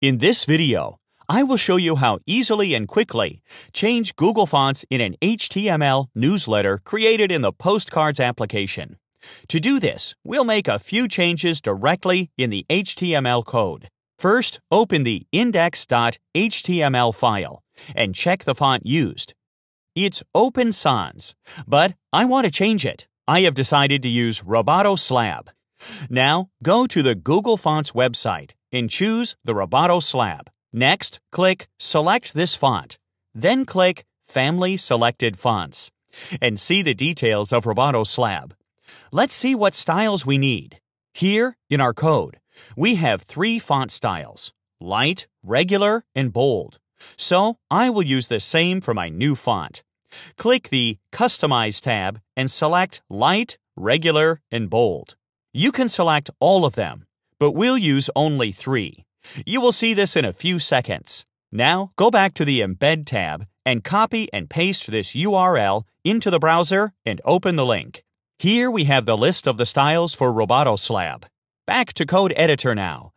In this video, I will show you how easily and quickly change Google Fonts in an HTML newsletter created in the Postcards application. To do this, we'll make a few changes directly in the HTML code. First, open the index.html file and check the font used. It's Open Sans, but I want to change it. I have decided to use Roboto Slab. Now, go to the Google Fonts website and choose the Roboto slab. Next, click Select this font. Then click Family Selected Fonts and see the details of Roboto slab. Let's see what styles we need. Here, in our code, we have three font styles, light, regular, and bold. So, I will use the same for my new font. Click the Customize tab and select Light, Regular, and Bold. You can select all of them, but we'll use only three. You will see this in a few seconds. Now, go back to the Embed tab and copy and paste this URL into the browser and open the link. Here we have the list of the styles for Roboto Slab. Back to Code Editor now.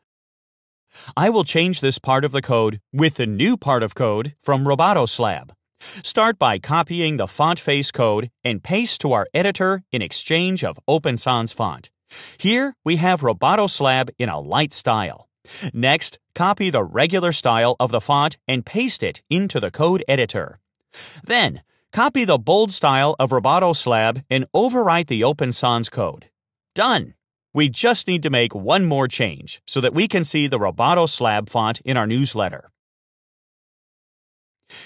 I will change this part of the code with the new part of code from Roboto Slab. Start by copying the font face code and paste to our editor in exchange of Open Sans font. Here we have Roboto Slab in a light style. Next, copy the regular style of the font and paste it into the code editor. Then, copy the bold style of Roboto Slab and overwrite the Open Sans code. Done! We just need to make one more change so that we can see the Roboto Slab font in our newsletter.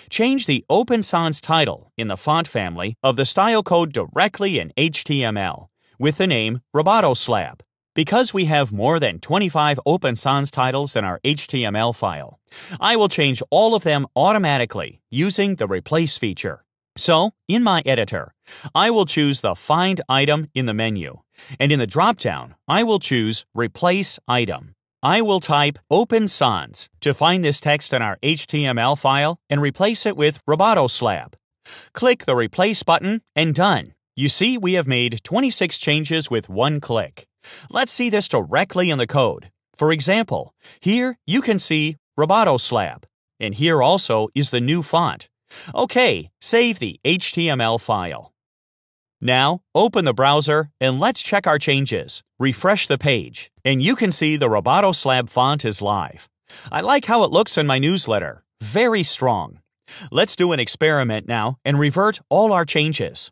Change the Open Sans title in the font family of the style code directly in HTML with the name Roboto Slab. Because we have more than 25 Open Sans titles in our HTML file, I will change all of them automatically using the Replace feature. So, in my editor, I will choose the Find item in the menu, and in the dropdown, I will choose Replace item. I will type Open Sans to find this text in our HTML file and replace it with Roboto Slab. Click the Replace button and done. You see, we have made 26 changes with one click. Let's see this directly in the code. For example, here you can see Roboto Slab, and here also is the new font. Okay, save the HTML file. Now, open the browser and let's check our changes. Refresh the page, and you can see the Roboto Slab font is live. I like how it looks in my newsletter. Very strong. Let's do an experiment now and revert all our changes.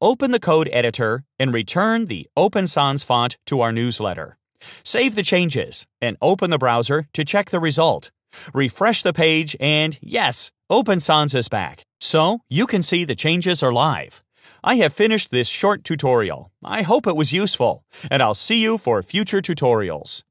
Open the code editor and return the Open Sans font to our newsletter. Save the changes and open the browser to check the result. Refresh the page and yes, Open Sans is back. So you can see the changes are live. I have finished this short tutorial. I hope it was useful, and I'll see you for future tutorials.